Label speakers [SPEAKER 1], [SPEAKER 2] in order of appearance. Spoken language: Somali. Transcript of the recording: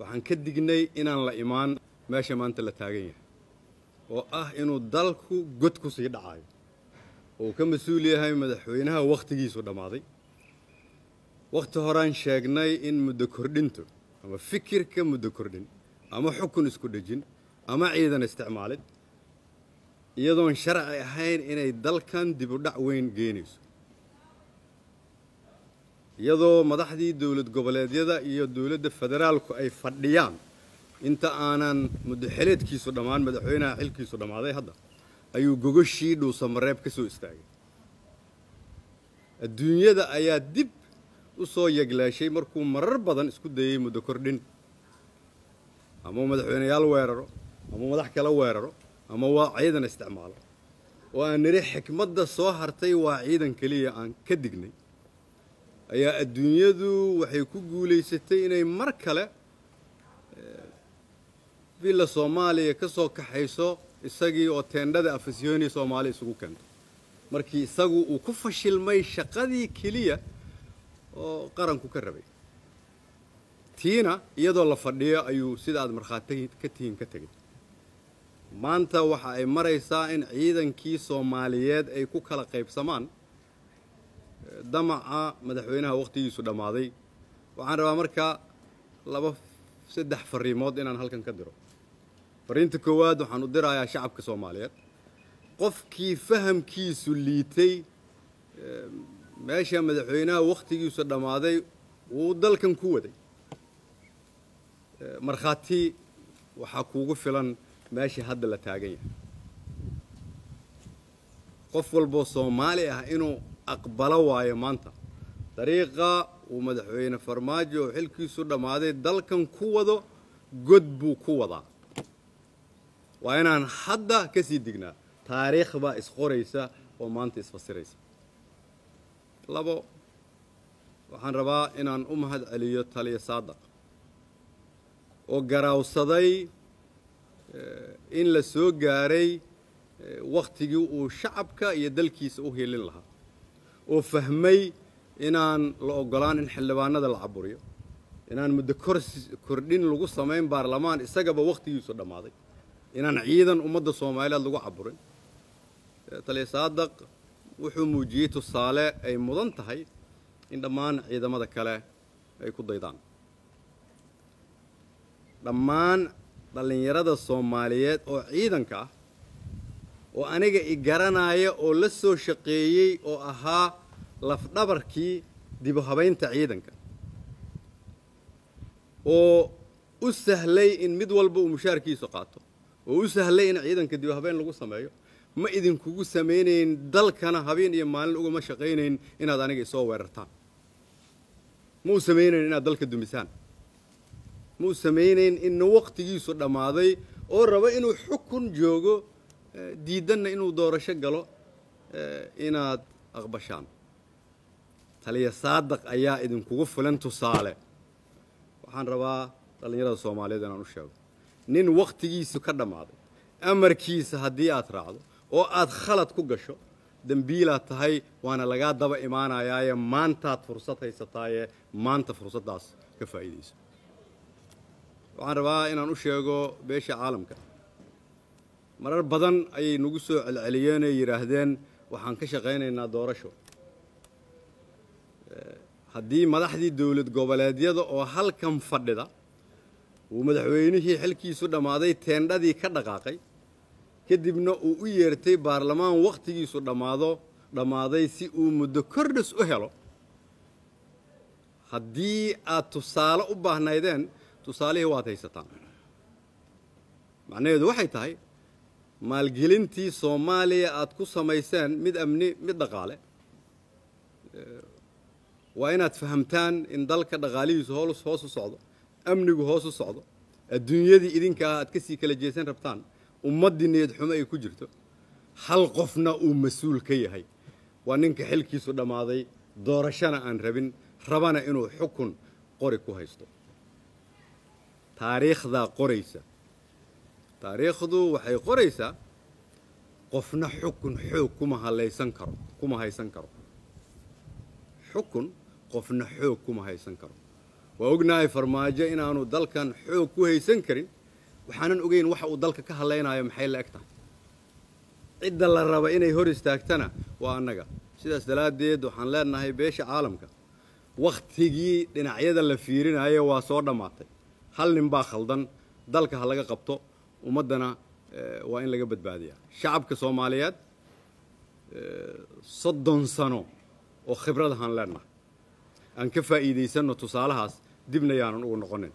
[SPEAKER 1] waxaan ka dignay inaan la imaan meesha maanta la taagan yahay oo ah inuu dalku god ku sii dhacayo uu ka mas'uul yahay madaxweynaha wakhtigiisu dhammaaday. Wakhti horaan sheegnay in muddo kordhintu ama fikirka muddo kordhin ama xukun isku dhejin ama ciidan isticmaalid iyadoon sharci ahayn inay dalkan dib u dhac weyn geenayso iyadoo madaxdii dowlad goboleedyada iyo dowladda federaalku ay fadhiyaan. Inta aanan muddo xeleedkiisu dhammaan madaxweynaha xilkiisu dhammaaday hadda ayuu gogoshii dhuusamareeb ka soo istaagay. Adduunyada ayaa dib u soo yeglaashay markuu marar badan isku dayey muddo kordhin. Ama madaxweyneyaal weeraro ama madax kala weeraro ama waa ciidan isticmaalo. Oo aan nidhi xikmadda soo hartay waa ciidan keliya aan ka dignay ayaa adduunyadu waxay ku guulaysatay inay mar kale villa soomaaliya ka soo kaxayso isagii oo teendhada afasyooni soomaaliya isugu keento. Markii isagu uu ku fashilmay shaqadii keliya oo qaranku ka rabay. Tiina iyadoo la fadhiyo ayuu sida aad markhaati ka tihiin ka tegay. Maanta waxa ay maraysaa in ciidankii soomaaliyeed ay ku kala qaybsamaan damaca madaxweynaha wakhtigiisu dhammaaday. Waxaan rabaa markaa laba saddex fariimood inaan halkan ka diro. Fariinta koowaad waxaan u dirayaa shacabka soomaaliyeed. Qofkii fahamkiisu liitay meesha madaxweynaha wakhtigiisu dhammaaday wuu dalkan ku waday. Markhaati waxaa kuugu filan meesha hadda la taagan yahay. Qof walboo soomaali ah inuu aqbalo waayo maanta. Dariiqa uu madaxweyne farmaajo xilkiisu dhammaaday dalkan ku wado god buu ku wadaa. Waa inaan hadda ka sii dignaa taariikh baa isqoraysa oo maanta isfasiraysa. Labo waxaan rabaa inaan u mahad celiyo taliya saadaq oo garaawsaday in la soo gaaray wakhtigii uu shacabka iyo dalkiisa u helin lahaa oo fahmay inaan la ogolaan in xildhibaanada la caburiyo inaan muddo kordhin lagu samayn baarlamaan isagaba wakhtigiisu dhammaaday inaan ciidan ummadda soomaaliyeed lagu caburin taliya saadaq wuxuu muujiyey tusaale ay mudan tahay in dhammaan ciidamada kale ay ku daydaan. Dhammaan dhallinyarada soomaaliyeed oo ciidanka ah oo aniga i garanaya oo la soo shaqeeyey oo ahaa lafdhabarkii dibu habaynta ciidanka. Oo u sahlay in mid walba uu mushaarkiisu qaato. Oo u sahlay in ciidanka dibu habayn lagu sameeyo. Ma idinkugu samaynayn dalkana habeen iyo maalin ugama shaqaynayn inaad aniga isoo weerartaan. Ma u samaynayn inaad dalka dumisaan. Ma u samaynayn inna wakhtigiisu dhammaaday oo raba inuu xukun joogo diidanna inuu doorasho galo inaad aqbashaan taliya saadaq ayaa idinkugu filan tusaale. Waxaan rabaa dhallinyarada soomaaliyeed inaan u sheego. Nin wakhtigiisu ka dhammaaday amarkiisa haddii aad raacdo oo aad khalad ku gasho dembiilaad tahay waana lagaa daba imaanayaaye maantaad fursad haysataaye maanta fursaddaas ka faa'iidayso waxaan rabaa inaan u sheego beesha caalamka. Marar badan ayay nagu soo celceliyeen ee yidhaahdeen waxaan ka shaqaynaynaa doorasho haddii madaxdii dowlad goboleedyada oo halkan fadhida uu madaxweynihii xilkiisu dhammaaday teendhadii ka dhaqaaqay kadibna uu u yeertay baarlamaan wakhtigiisu dhammaado dhammaaday si uu muddo kordhis u helo haddii aad tusaale u baahnaydeen tusaalihii waad haysataan. Macnaheedu waxay tahay maalgelintii soomaaliya aad ku samayseen mid amni mid dhaqaale waa inaad fahamtaan in dalka dhaqaalihiisu hoos u socdo amnigu hoos u socdo adduunyadii idinka ah aad ka sii kala jeesan rabtaan ummaddii niyad xumo ay ku jirto hal qofna uu mas'uul ka yahay. Waa ninka xilkiisu dhammaaday doorashana aan rabin rabana inuu xukun qori ku haysto. Taariikhdaa qoraysa. Taariikhdu waxay qoraysaa qofna xukun xoog kuma halaysan karo kuma haysan karo. Xukun qofna xoog kuma haysan karo. Waa ognahay farmaajo inaanu dalkan xoog ku haysan karin waxaanan ogeyn waxa uu dalka ka hadlaynayo maxay la eg tahay cidda la raba inay hor istaagtana waa annaga. Sidaas daraaddeed waxaan leenahay beesha caalamka wakhtigii dhinacyada la fiirinayo waa soo dhammaatay. Hal nin baa khaldan dalka ha laga qabto ummaddana waa in laga badbaadiyaa. Shacabka soomaaliyeed soddon sano oo khibradahaan leenahay aan ka faa'iidaysanno tusaalahaas dibna yaanan ugu noqonin